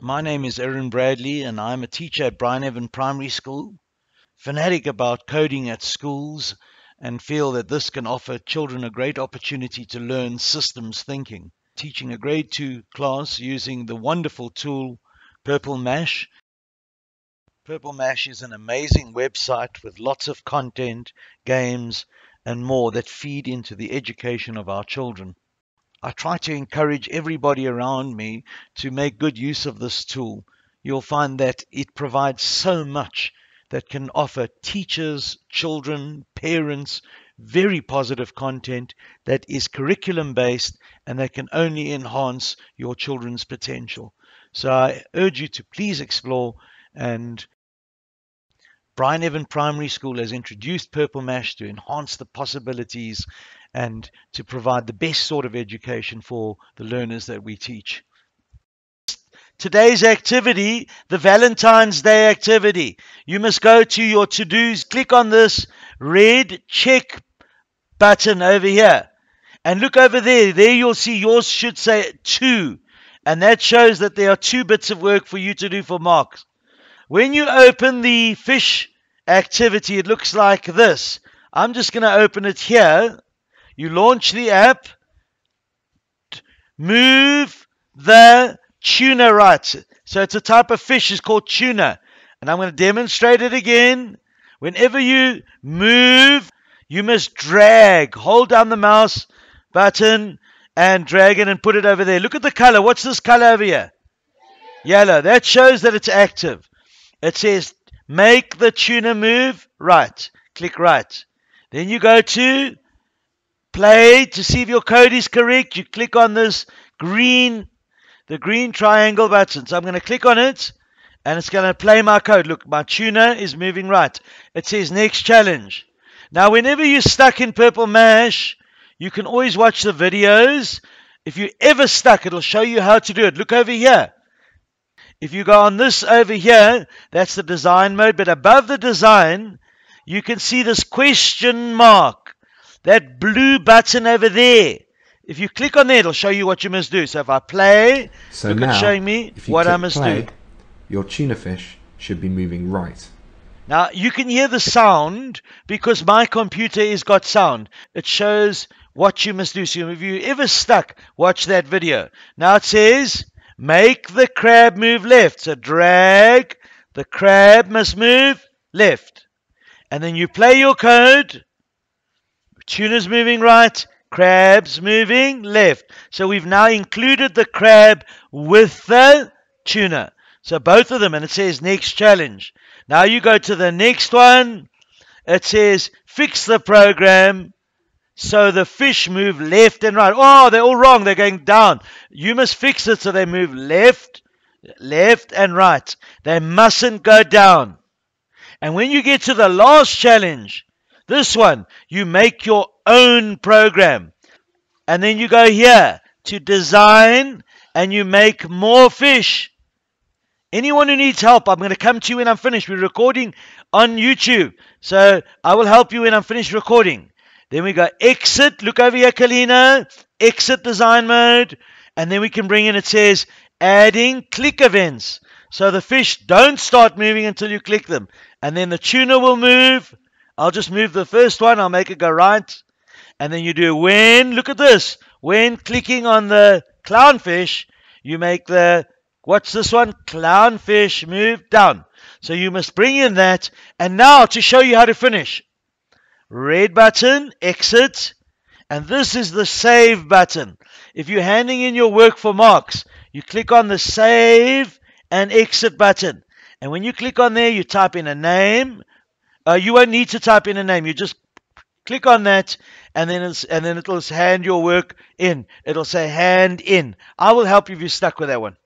My name is Erin Bradley, and I'm a teacher at Bryneven Primary School. Fanatic about coding at schools, and feel that this can offer children a great opportunity to learn systems thinking. Teaching a grade 2 class using the wonderful tool Purple Mash. Purple Mash is an amazing website with lots of content, games, and more that feed into the education of our children. I try to encourage everybody around me to make good use of this tool. You'll find that it provides so much that can offer teachers, children, parents very positive content that is curriculum based and that can only enhance your children's potential. So I urge you to please explore and Bryneven Primary School has introduced Purple Mash to enhance the possibilities and to provide the best sort of education for the learners that we teach. Today's activity, the Valentine's Day activity. You must go to your to dos, click on this red check button over here, and look over there. There you'll see yours should say two, and that shows that there are two bits of work for you to do for marks. When you open the fish activity, it looks like this. I'm just going to open it here you launch the app, move the tuna right. So it's a type of fish, it's called tuna. And I'm going to demonstrate it again. Whenever you move, you must drag. Hold down the mouse button and drag it and put it over there. Look at the color. What's this color over here? Yellow. That shows that it's active. It says make the tuna move right. Click right. Then you go to play to see if your code is correct. You click on this green, the green triangle button. So I'm going to click on it and it's going to play my code. Look, my tuna is moving right. It says next challenge. Now, whenever you're stuck in Purple Mash, you can always watch the videos. If you're ever stuck, it'll show you how to do it. Look over here. If you go on this over here, that's the design mode. But above the design, you can see this question mark that blue button over there. If you click on there, it'll show you what you must do. So if I play, so look now, at showing me what I must play, do. Your tuna fish should be moving right. Now you can hear the sound because my computer has got sound. It shows what you must do. So if you ever stuck, watch that video. Now it says make the crab move left. So drag, the crab must move left. And then you play your code Tuna's moving right, crab's moving left. So we've now included the crab with the tuna. So both of them, and it says next challenge. Now you go to the next one. It says fix the program so the fish move left and right. Oh, they're all wrong. They're going down. You must fix it so they move left, left, and right. They mustn't go down. And when you get to the last challenge, this one, you make your own program. And then you go here to design and you make more fish. Anyone who needs help, I'm going to come to you when I'm finished. We're recording on YouTube. So I will help you when I'm finished recording. Then we go exit. Look over here, Kalina. Exit design mode. And then we can bring in, it says adding click events. So the fish don't start moving until you click them. And then the tuna will move. I'll just move the first one. I'll make it go right. And then you do when, look at this. When clicking on the clownfish, you make the, what's this one? Clownfish move down. So you must bring in that. And now to show you how to finish. Red button, exit. And this is the save button. If you're handing in your work for marks, you click on the save and exit button. And when you click on there, you type in a name, uh, you won't need to type in a name. You just click on that and then and then it'll hand your work in. It'll say hand in. I will help you if you're stuck with that one.